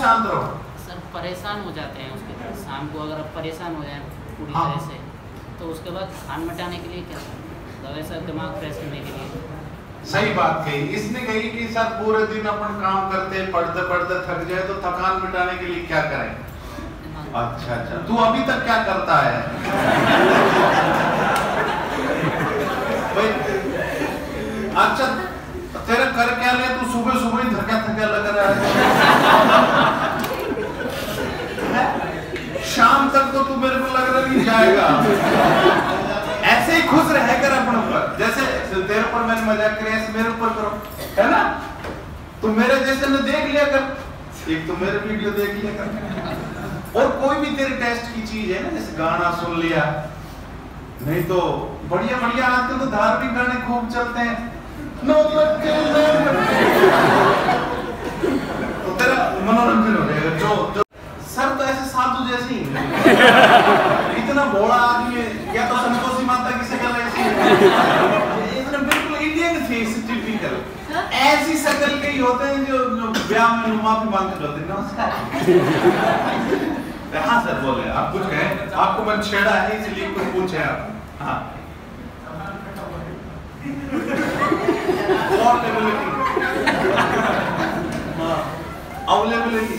शांत रहो। सर परेशान हो जाते हैं उसके बाद शाम को अगर आप परेशान हो जाए पूरी हाँ। तरह से तो उसके बाद खान मिटाने के लिए क्या दवाई सर दिमाग फ्रेश करने के लिए। सही बात कही। इसने कही कि सर पूरे दिन अपन काम करते पढ़ते पढ़ते थक जाए तो थकान मिटाने के लिए क्या करें? हाँ। अच्छा अच्छा। तू अभी तक क्या करता है? अच्छा तेरा कर क्या ले तू सुबह सुबह ही थका थका लग रहा है शाम तक तो तू मेरे को लग रहा नहीं जाएगा। ऐसे ही खुश रह कर अपने ऊपर जैसे तेरे ऊपर मैंने मज़ाक किया ऐसे मेरे ऊपर करो। है ना? तू मेरे जैसे ने देख लिया कर। एक तो मेरे वीडियो देख लिया कर। और कोई भी तेरे टेस्ट की चीज़ है ना, जैसे गाना सुन लिया। नहीं तो बढ़िया बढ़िया आजकल तो धार्मिक गाने खूब चलते हैं। नो। तो तेरा मनोरंजन हो जाएगा। जो जो सर तो ऐसे साधु जैसे ही हैं। इतना भोला आदमी है या तो संतोषी माता की शक्ल ऐसी है? इतना बिल्कुल इंडियन फेस टिपिकल ऐसी शक्ल के ही होते हैं जो ब्याह में माफ़ी मांगते होते हैं। नमस्कार। हाँ सर बोले। आप कुछ कहें? आपको मैं छेड़ा है इसलिए कुछ पूछे आप। हाँ। अवेलेबिलिटी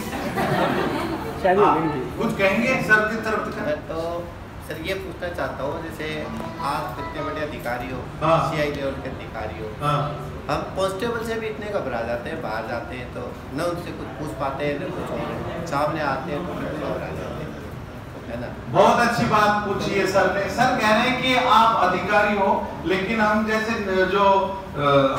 हाँ, हो। गई कुछ कहेंगे सर की तरफ़ से? मैं तो सर ये पूछना चाहता हूँ जैसे आप इतने बड़े अधिकारी हो हाँ। सीआई लेवल के अधिकारी हो हाँ। हम कांस्टेबल से भी इतने घबरा जाते हैं बाहर जाते हैं तो न उनसे कुछ पूछ पाते हैं न कुछ सामने आते हैं तो घबरा जाते हैं। है ना? बहुत अच्छी बात पूछी है सर ने। सर कह रहे हैं कि आप अधिकारी हो लेकिन हम जैसे जो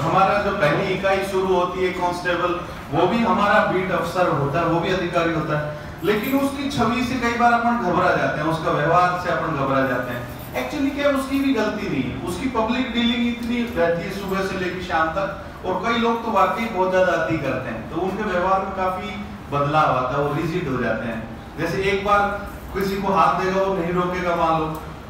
हमारा जो पहली इकाई शुरू होती है कांस्टेबल वो भी हमारा बीट अफसर होता है वो भी अधिकारी होता है। लेकिन उसकी छवि से कई बार अपन घबरा जाते हैं, उसका व्यवहार से अपन घबरा जाते हैं। एक्चुअली क्या उसकी भी गलती नहीं है। उसकी पब्लिक डीलिंग इतनी रहती है सुबह से लेकर शाम तक, और कई लोग तो वाकई बहुत ज़्यादा अति करते हैं। तो उनके व्यवहार में काफ़ी बदलाव आता है, वो रिजिड हो जाते हैं। जैसे एक बार किसी को हाथ देगा, वो नहीं रोकेगा मान लो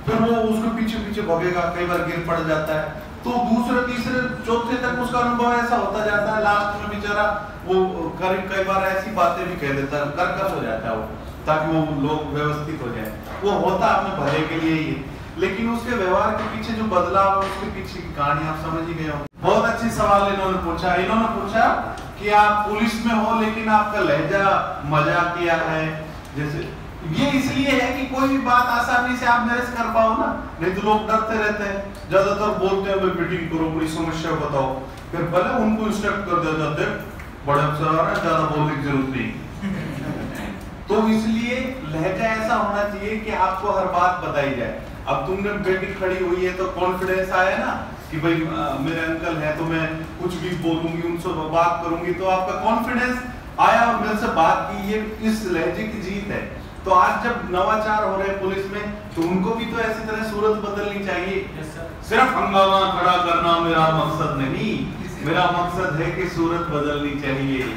फिर वो उसके पीछे पीछे भगेगा, कई बार गिर पड़ जाता है। तो दूसरे, तीसरे, चौथे तक उसका अनुभव ऐसा होता जाता है लास्ट में बेचारा वो कई कई बार ऐसी बातें भी कह देता है, कर्कश हो जाता है वो, ताकि वो लोग व्यवस्थित हो जाए। वो होता अपने भले के लिए ही, लेकिन उसके व्यवहार के पीछे जो बदलाव है, उसके पीछे की कहानी आप समझ ही गए हो बहुत अच्छी सवाल इन्होंने पूछा। इन्होंने पूछा कि आप पुलिस में हो, लेकिन आपका लहजा मज़ाक किया है, जैसे ये इसलिए है कि कोई भी बात आसानी से आप से कर पाओ ना, नहीं तो लोग डरते रहते हैं। ज़्यादातर बोलते हैं भाई मीटिंग करो बड़ी समस्या बताओ। फिर भले उनको इंस्ट्रक्ट कर देता देख बड़े अफसर आ रहे ज़्यादा बोलने की ज़रूरत नहीं। तो इसलिए लहजा ऐसा होना चाहिए कि आपको हर बात बताई जाए। अब तुमने बेटी खड़ी हुई है तो कॉन्फिडेंस आया ना कि भाई मेरे अंकल है तो मैं कुछ भी बोलूँगी, उनसे बात करूँगी। तो आपका कॉन्फिडेंस आया और मेरे से बात की, ये इस लहजे की जीत है। तो आज जब नवाचार हो रहे हैं पुलिस में तो उनको भी तो ऐसी तरह सूरत बदलनी चाहिए। सिर्फ़ हंगामा खड़ा करना मेरा मकसद नहीं। मेरा मकसद है कि सूरत बदलनी चाहिए।